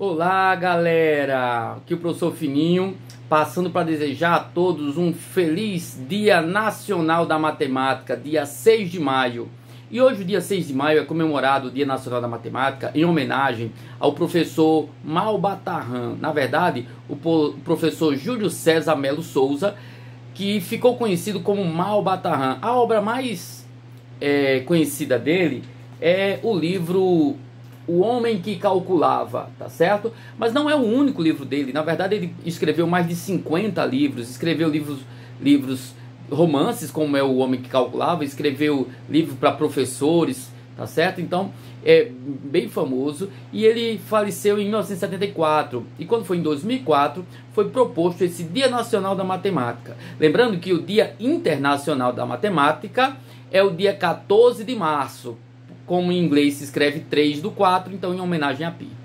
Olá, galera! Aqui o professor Fininho, passando para desejar a todos um feliz Dia Nacional da Matemática, dia 6 de maio. E hoje, dia 6 de maio, é comemorado o Dia Nacional da Matemática em homenagem ao professor Malbatarran. Na verdade, o professor Júlio César Melo Souza, que ficou conhecido como Malbatarran. A obra mais é, conhecida dele é o livro o Homem que Calculava, tá certo? Mas não é o único livro dele. Na verdade, ele escreveu mais de 50 livros. Escreveu livros, livros romances, como é O Homem que Calculava. Escreveu livros para professores, tá certo? Então, é bem famoso. E ele faleceu em 1974. E quando foi em 2004, foi proposto esse Dia Nacional da Matemática. Lembrando que o Dia Internacional da Matemática é o dia 14 de março como em inglês se escreve 3 do 4, então em homenagem a Pi.